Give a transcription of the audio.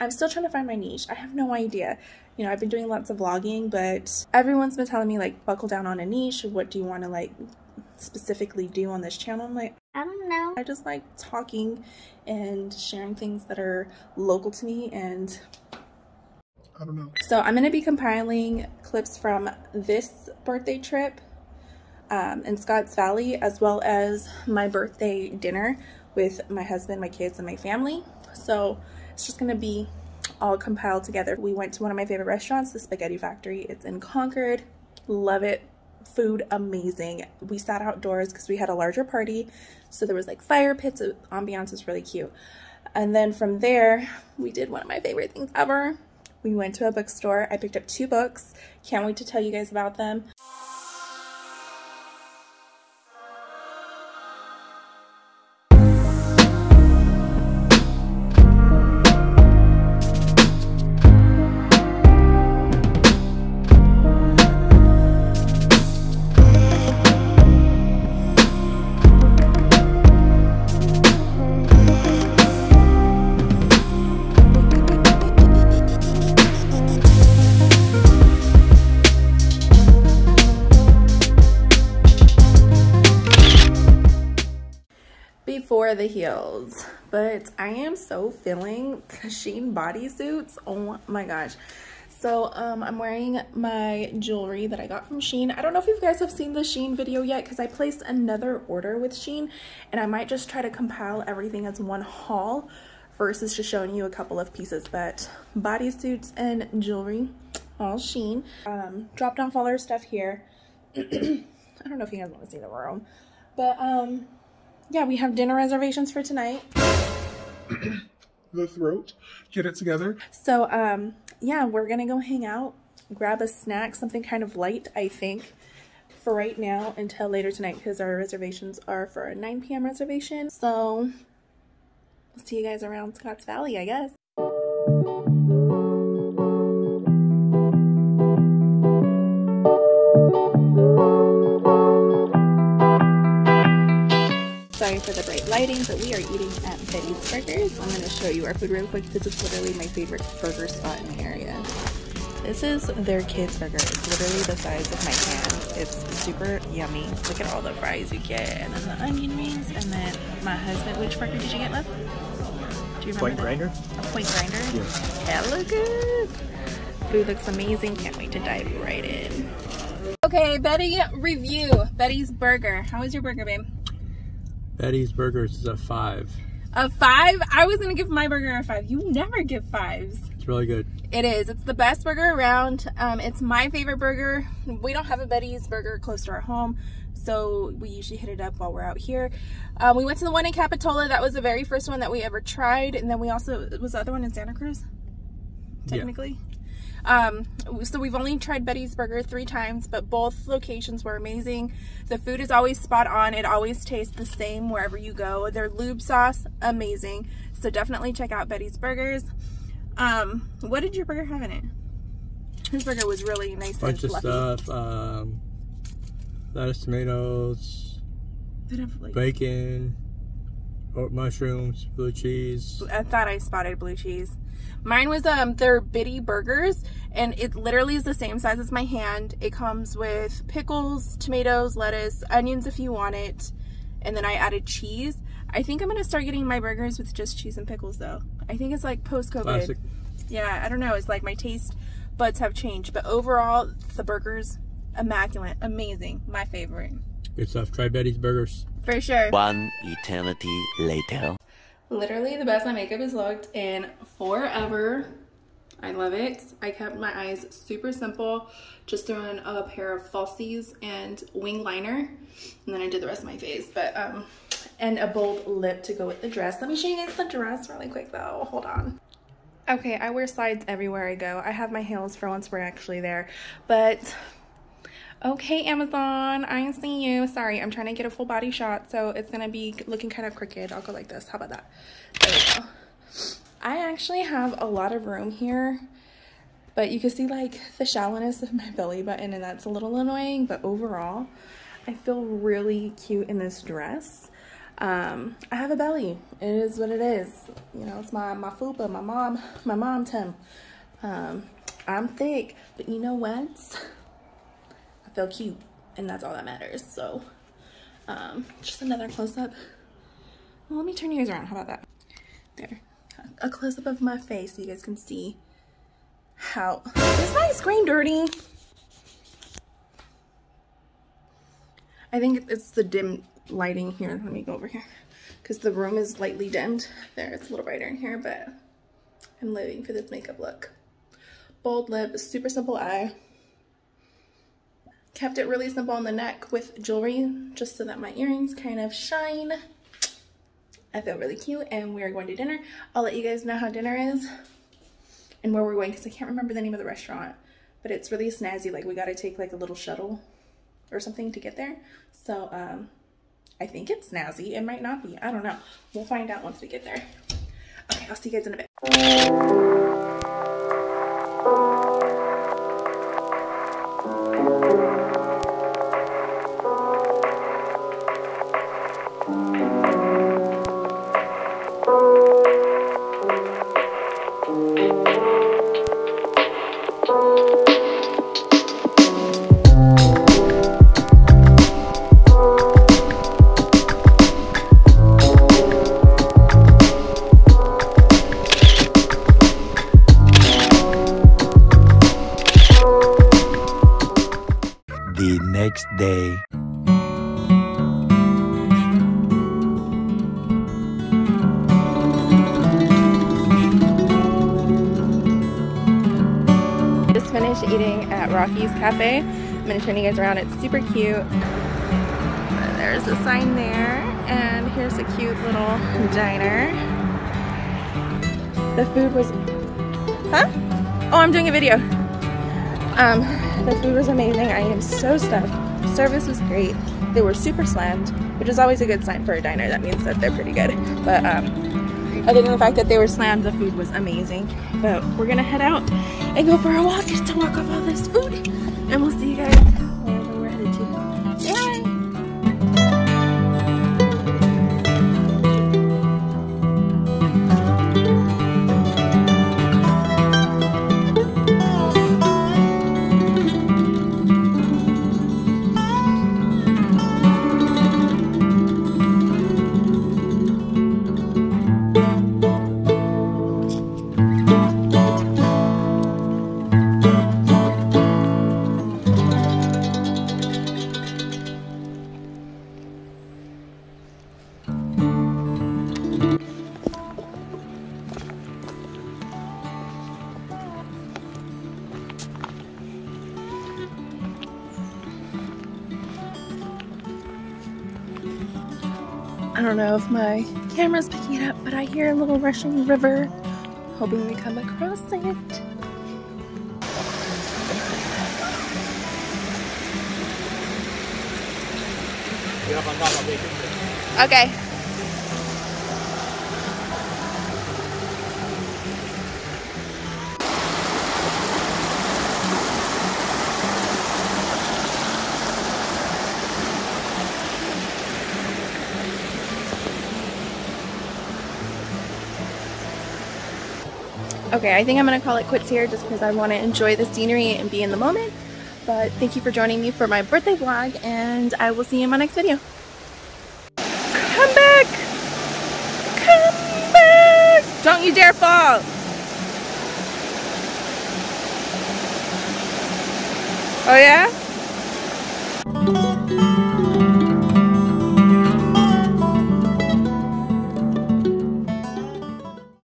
I'm still trying to find my niche. I have no idea. You know, I've been doing lots of vlogging, but everyone's been telling me like buckle down on a niche. What do you want to like specifically do on this channel? I'm like, I don't know. I just like talking and sharing things that are local to me and I don't know. So I'm going to be compiling clips from this birthday trip um, in Scotts Valley as well as my birthday dinner with my husband, my kids, and my family. So it's just going to be all compiled together. We went to one of my favorite restaurants, the Spaghetti Factory. It's in Concord. Love it. Food amazing. We sat outdoors because we had a larger party. So there was like fire pits. The ambiance was really cute. And then from there, we did one of my favorite things ever. We went to a bookstore. I picked up two books. Can't wait to tell you guys about them. The heels. But i am so feeling the shein bodysuits. Oh my gosh. So um, i'm wearing my jewelry that i got from shein. I don't know if you guys have seen the shein video yet because i placed another order with shein and i might just try to compile everything as one haul versus just showing you a couple of pieces. But bodysuits and jewelry all shein. Um, dropped off all our stuff here. I don't know if you guys want to see the room but um yeah, we have dinner reservations for tonight. the throat. Get it together. So, um, yeah, we're gonna go hang out, grab a snack, something kind of light, I think, for right now until later tonight because our reservations are for a 9 p.m. reservation. So, we'll see you guys around Scotts Valley, I guess. Sorry for the bright lighting, but we are eating at Betty's Burgers. I'm going to show you our food real quick. This is literally my favorite burger spot in the area. This is their kids burger. It's literally the size of my hand. It's super yummy. Look at all the fries you get, and then the onion rings, and then my husband. Which burger did you get, love? Do you remember Point that? grinder. A point grinder. Yeah. Hella good. Food looks amazing. Can't wait to dive right in. Okay, Betty review. Betty's burger. How was your burger, babe? Betty's Burgers is a five. A five? I was gonna give my burger a five. You never give fives. It's really good. It is. It's the best burger around. Um, it's my favorite burger. We don't have a Betty's burger close to our home, so we usually hit it up while we're out here. Um, we went to the one in Capitola. That was the very first one that we ever tried, and then we also was the other one in Santa Cruz. Technically. Yeah. Um, so we've only tried Betty's Burger three times, but both locations were amazing. The food is always spot on. It always tastes the same wherever you go. Their lube sauce, amazing. So definitely check out Betty's Burgers. Um, what did your burger have in it? His burger was really nice Bunch and fluffy. of stuff. Um, lettuce, tomatoes, like bacon, mushrooms, blue cheese. I thought I spotted blue cheese. Mine was um their bitty burgers and it literally is the same size as my hand. It comes with pickles, tomatoes, lettuce, onions if you want it, and then I added cheese. I think I'm gonna start getting my burgers with just cheese and pickles though. I think it's like post-COVID. Classic. Yeah, I don't know. It's like my taste buds have changed, but overall the burgers immaculate, amazing, my favorite. Good stuff. Try Betty's Burgers. For sure. One eternity later. Literally the best my makeup is looked in forever. I love it. I kept my eyes super simple. Just threw in a pair of falsies and wing liner. And then I did the rest of my face. But, um, and a bold lip to go with the dress. Let me show you guys the dress really quick though. Hold on. Okay, I wear slides everywhere I go. I have my heels for once we're actually there. But Okay, Amazon, I see you. Sorry, I'm trying to get a full body shot, so it's gonna be looking kind of crooked. I'll go like this. How about that? There we go. I actually have a lot of room here, but you can see like the shallowness of my belly button, and that's a little annoying, but overall, I feel really cute in this dress. Um, I have a belly. It is what it is. You know, it's my, my fupa, my mom, my mom Tim. Um, I'm thick, but you know what? Feel cute and that's all that matters. So, um, just another close up. Well, let me turn you guys around. How about that? There. A close up of my face so you guys can see how. Is my screen dirty? I think it's the dim lighting here. Let me go over here. Because the room is lightly dimmed. There, it's a little brighter in here, but I'm living for this makeup look. Bold lip, super simple eye. Kept it really simple on the neck with jewelry, just so that my earrings kind of shine. I feel really cute, and we're going to dinner. I'll let you guys know how dinner is and where we're going, because I can't remember the name of the restaurant, but it's really snazzy. Like, we got to take, like, a little shuttle or something to get there. So um, I think it's snazzy. It might not be. I don't know. We'll find out once we get there. Okay, I'll see you guys in a bit. Day. Just finished eating at Rocky's Cafe. I'm gonna turn you guys around. It's super cute. There's a sign there, and here's a cute little diner. The food was, huh? Oh, I'm doing a video. Um, the food was amazing. I am so stuffed. Service was great. They were super slammed, which is always a good sign for a diner. That means that they're pretty good. But um, other than the fact that they were slammed, the food was amazing. But we're gonna head out and go for a walk to walk off all this food. And we'll see you guys I don't know if my camera's picking it up, but I hear a little rushing river. Hoping we come across it. Okay. Okay, I think I'm gonna call it quits here just because I want to enjoy the scenery and be in the moment. But thank you for joining me for my birthday vlog, and I will see you in my next video. Come back! Come back! Don't you dare fall! Oh yeah?